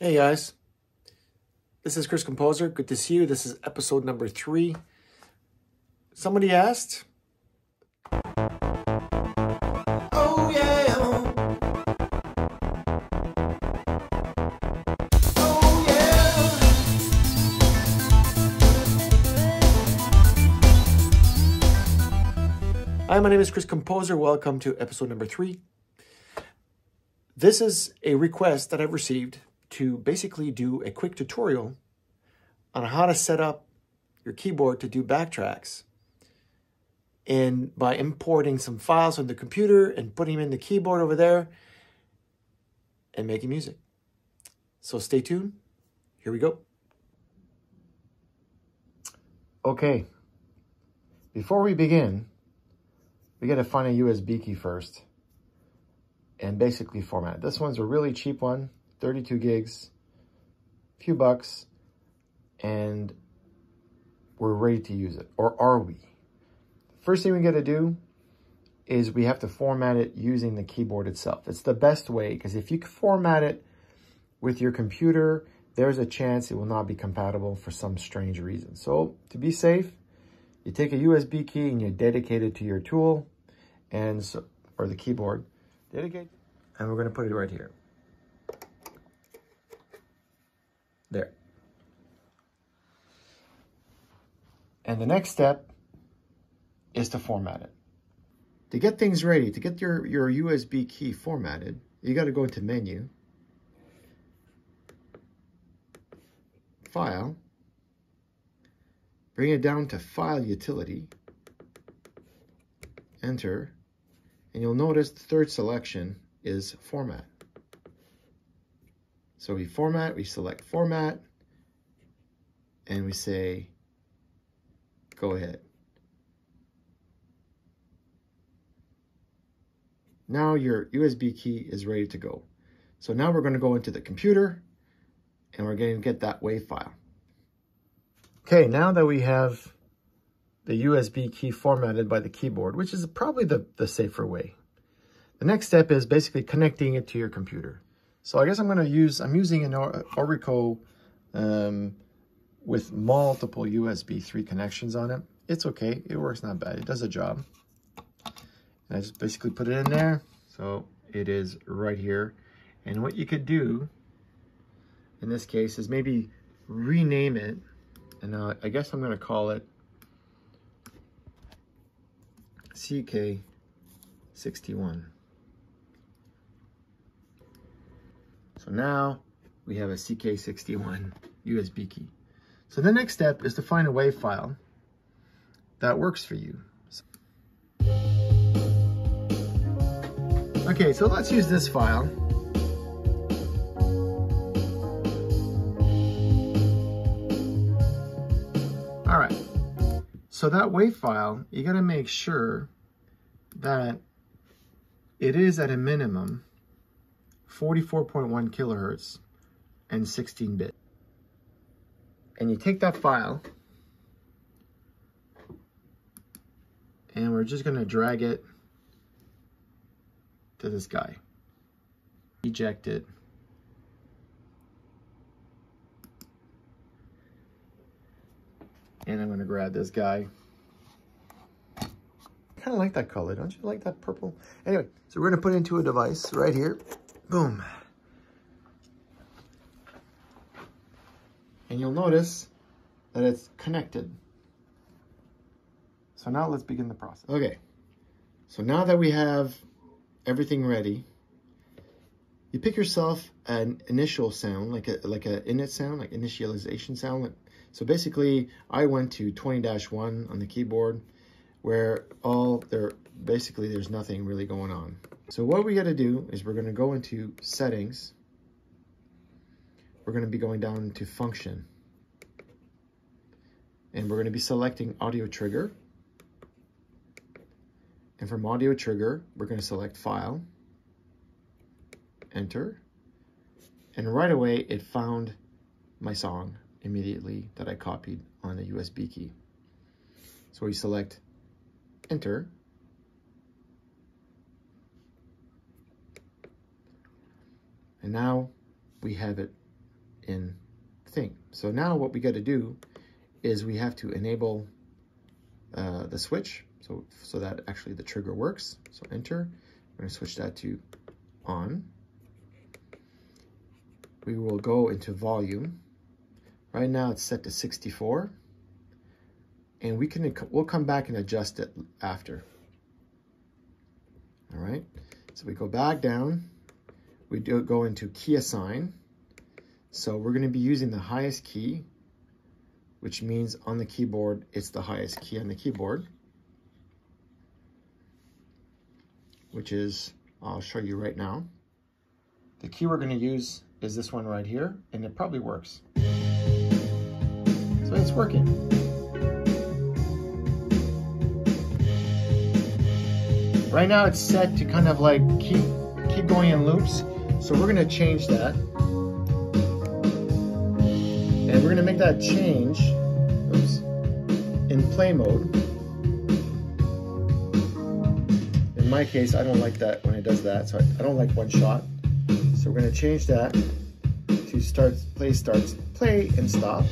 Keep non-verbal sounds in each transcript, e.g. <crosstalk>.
Hey guys, this is Chris Composer. Good to see you. This is episode number three. Somebody asked. Oh yeah. Oh yeah. Hi, my name is Chris Composer. Welcome to episode number three. This is a request that I've received to basically do a quick tutorial on how to set up your keyboard to do backtracks. And by importing some files from the computer and putting them in the keyboard over there and making music. So stay tuned. Here we go. Okay. Before we begin, we got to find a USB key first and basically format. This one's a really cheap one, 32 gigs, a few bucks, and we're ready to use it. Or are we? First thing we got to do is we have to format it using the keyboard itself. It's the best way because if you format it with your computer, there's a chance it will not be compatible for some strange reason. So to be safe, you take a USB key and you dedicate it to your tool and so, or the keyboard. Dedicate, and we're going to put it right here. There. And the next step is to format it. To get things ready, to get your, your USB key formatted, you got to go into Menu, File, bring it down to File Utility, Enter, and you'll notice the third selection is Format. So we format, we select Format, and we say, go ahead. Now your USB key is ready to go. So now we're going to go into the computer and we're going to get that WAV file. Okay, now that we have the USB key formatted by the keyboard, which is probably the, the safer way. The next step is basically connecting it to your computer. So I guess I'm going to use, I'm using an Orico um, with multiple USB 3 connections on it. It's okay. It works not bad. It does a job. And I just basically put it in there. So it is right here. And what you could do in this case is maybe rename it. And uh, I guess I'm going to call it CK61. So now we have a CK61 USB key. So the next step is to find a WAV file that works for you. Okay, so let's use this file. All right, so that WAV file, you gotta make sure that it is at a minimum 44.1 kilohertz and 16 bit. And you take that file and we're just gonna drag it to this guy. Eject it. And I'm gonna grab this guy. kind of like that color, don't you like that purple? Anyway, so we're gonna put into a device right here. Boom. And you'll notice that it's connected. So now let's begin the process. Okay, so now that we have everything ready, you pick yourself an initial sound, like a like a init sound, like initialization sound. So basically, I went to 20-1 on the keyboard, where all there basically there's nothing really going on. So what we got to do is we're going to go into settings. We're going to be going down to function. And we're going to be selecting audio trigger. And from audio trigger, we're going to select file, enter. And right away, it found my song immediately that I copied on the USB key. So we select enter. And now we have it in thing. So now what we got to do is we have to enable uh, the switch so, so that actually the trigger works. So enter, we're gonna switch that to on. We will go into volume. Right now it's set to 64 and we can, we'll come back and adjust it after. All right, so we go back down, we do go into key assign. So we're gonna be using the highest key, which means on the keyboard, it's the highest key on the keyboard, which is, I'll show you right now. The key we're gonna use is this one right here, and it probably works. So it's working. Right now it's set to kind of like keep, keep going in loops. So we're gonna change that. And we're gonna make that change oops, in play mode. In my case, I don't like that when it does that, so I, I don't like one shot. So we're gonna change that to start, play starts, play and stop.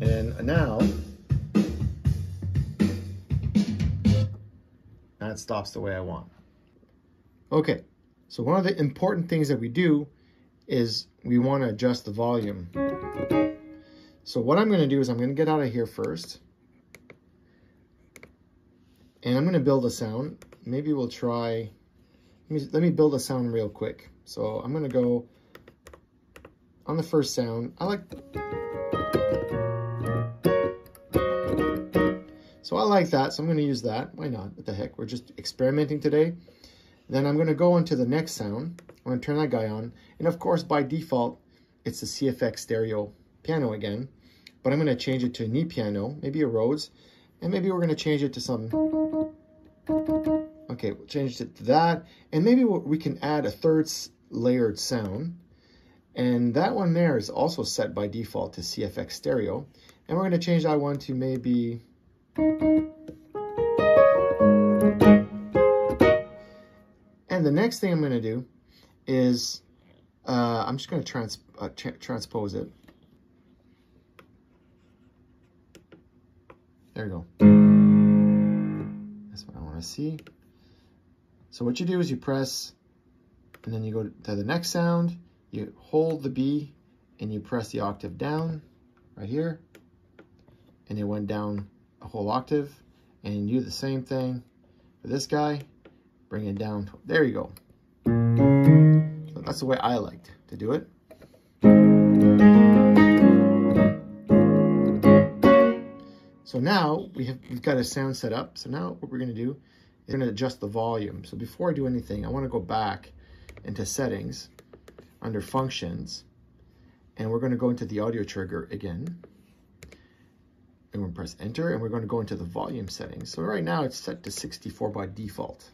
And now, that stops the way I want. Okay, so one of the important things that we do is we want to adjust the volume. So what I'm going to do is I'm going to get out of here first. And I'm going to build a sound. Maybe we'll try, let me, let me build a sound real quick. So I'm going to go on the first sound. I like, so I like that. So I'm going to use that. Why not? What the heck? We're just experimenting today. Then I'm going to go into the next sound. I'm going to turn that guy on. And of course, by default, it's the CFX stereo piano again. But I'm going to change it to a knee piano, maybe a Rhodes. And maybe we're going to change it to some... Okay, we'll change it to that. And maybe we can add a third layered sound. And that one there is also set by default to CFX stereo. And we're going to change that one to maybe... the next thing I'm going to do is uh, I'm just going to trans uh, tra transpose it. There you go. That's what I want to see. So what you do is you press, and then you go to the next sound, you hold the B, and you press the octave down, right here, and it went down a whole octave, and you do the same thing for this guy, bring it down, there you go. So that's the way I liked to do it. So now we have, we've got a sound set up. So now what we're gonna do is we're gonna adjust the volume. So before I do anything, I wanna go back into settings under functions, and we're gonna go into the audio trigger again. And we're gonna press enter, and we're gonna go into the volume settings. So right now it's set to 64 by default.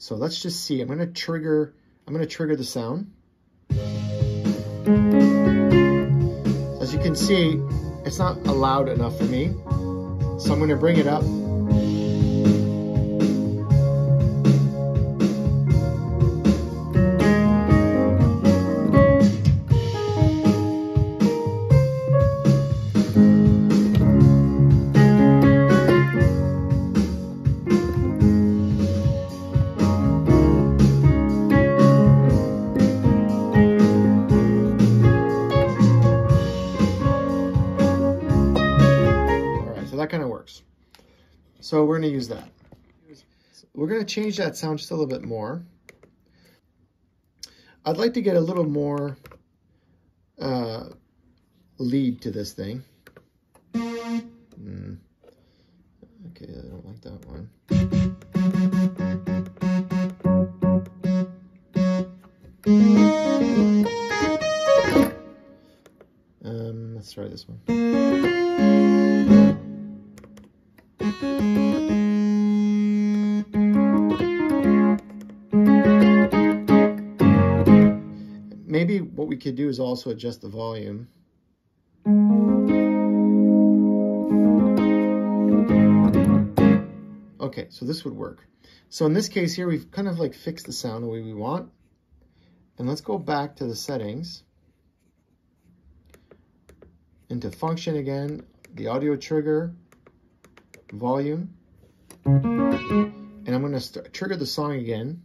So let's just see, I'm gonna trigger, I'm gonna trigger the sound. As you can see, it's not loud enough for me. So I'm going to bring it up. So we're going to use that. We're going to change that sound just a little bit more. I'd like to get a little more uh, lead to this thing. Mm. Okay, I don't like that one. Um, let's try this one. Could do is also adjust the volume. Okay, so this would work. So in this case here, we've kind of like fixed the sound the way we want. And let's go back to the settings. Into function again, the audio trigger, volume. And I'm going to trigger the song again.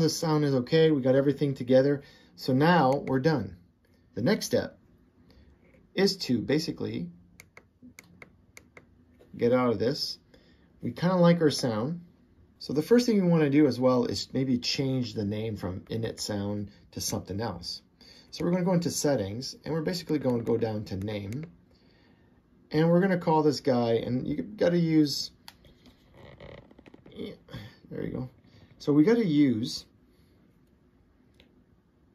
The sound is okay. We got everything together. So now we're done. The next step is to basically get out of this. We kind of like our sound. So the first thing we want to do as well is maybe change the name from init sound to something else. So we're going to go into settings and we're basically going to go down to name and we're going to call this guy, and you got to use, there you go. So we got to use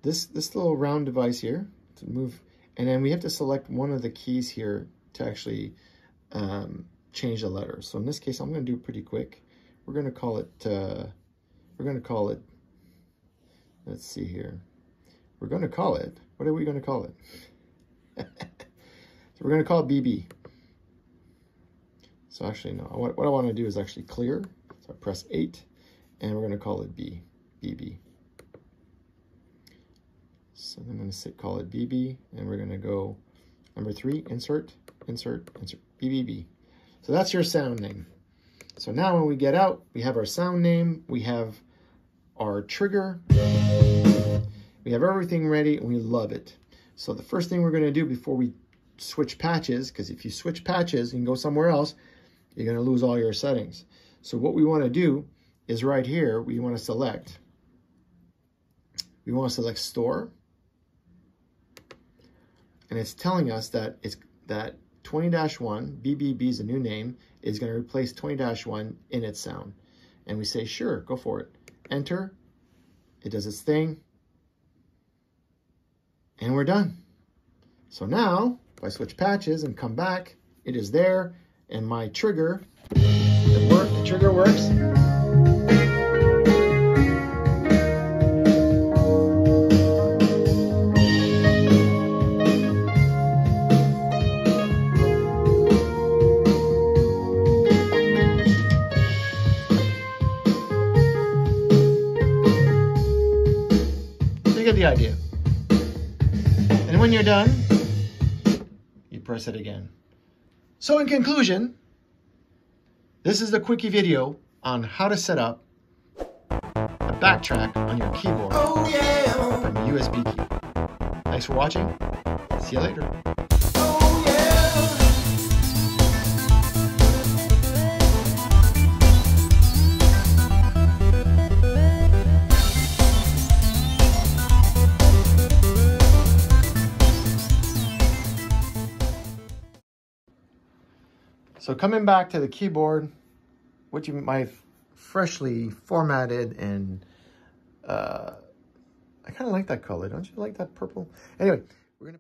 this, this little round device here to move, and then we have to select one of the keys here to actually um, change the letter. So in this case, I'm going to do it pretty quick. We're going to call it, uh, we're going to call it, let's see here. We're going to call it, what are we going to call it? <laughs> so we're going to call it BB. So actually, no, what, what I want to do is actually clear. So I press 8, and we're going to call it B, BB. So I'm going to call it BB, and we're going to go number 3, insert, insert, insert, BBB. So that's your sound name. So now when we get out, we have our sound name, we have our trigger, we have everything ready, and we love it. So the first thing we're going to do before we switch patches, because if you switch patches, and go somewhere else, you're going to lose all your settings. So what we want to do is right here, we want to select, we want to select store. And it's telling us that it's that 20-1, BBB is a new name, is going to replace 20-1 init sound. And we say, sure, go for it. Enter. It does its thing. And we're done. So now, if I switch patches and come back, it is there and my trigger, the, work, the trigger works. The idea. And when you're done, you press it again. So in conclusion, this is the quickie video on how to set up a backtrack on your keyboard oh, yeah. from a USB key. Thanks for watching. See you later. So coming back to the keyboard, which you my freshly formatted and uh, I kind of like that color. Don't you like that purple? Anyway, we're gonna.